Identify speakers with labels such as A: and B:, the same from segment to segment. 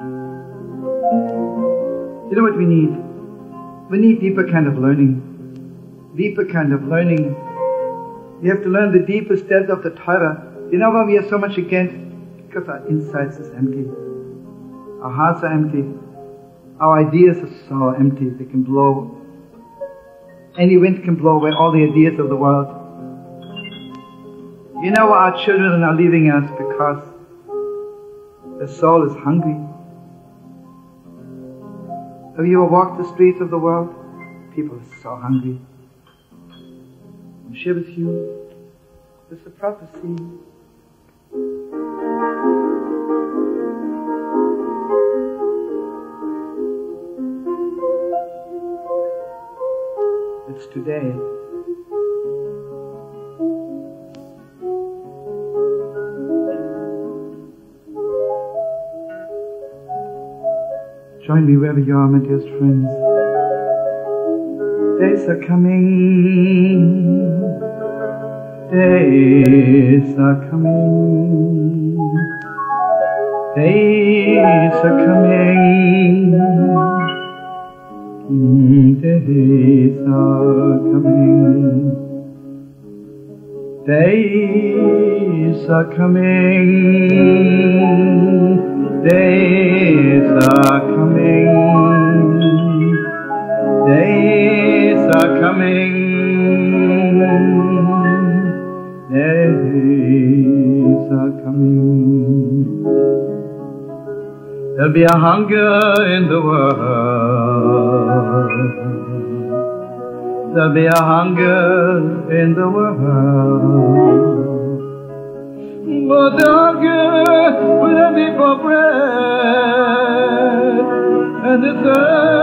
A: You know what we need? We need deeper kind of learning. Deeper kind of learning. We have to learn the deepest depth of the Torah. You know why we are so much against? Because our insights is empty. Our hearts are empty. Our ideas are so empty. They can blow. Any wind can blow away all the ideas of the world. You know why our children are leaving us because the soul is hungry. Have you ever walked the streets of the world? People are so hungry. I share with you, this a prophecy. It's today. Join me wherever you are, my dearest friends. Days are coming. Days are coming. Days are coming. Mm, days are coming. Days are coming. There'll be a hunger in the world. There'll be a hunger in the world. But the hunger will be for bread, and the thirst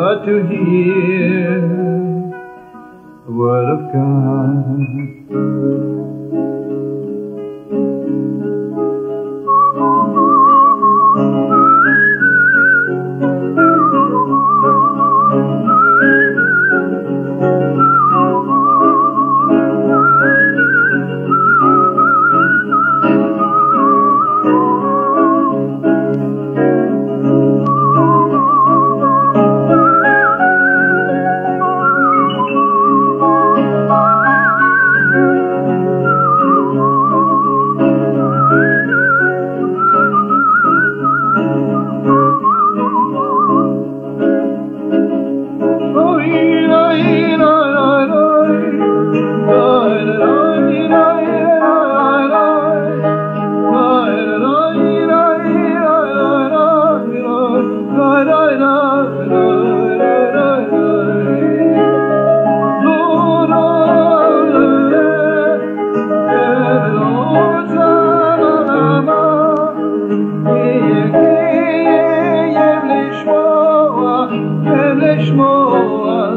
A: But to hear the word of God.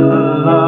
A: love.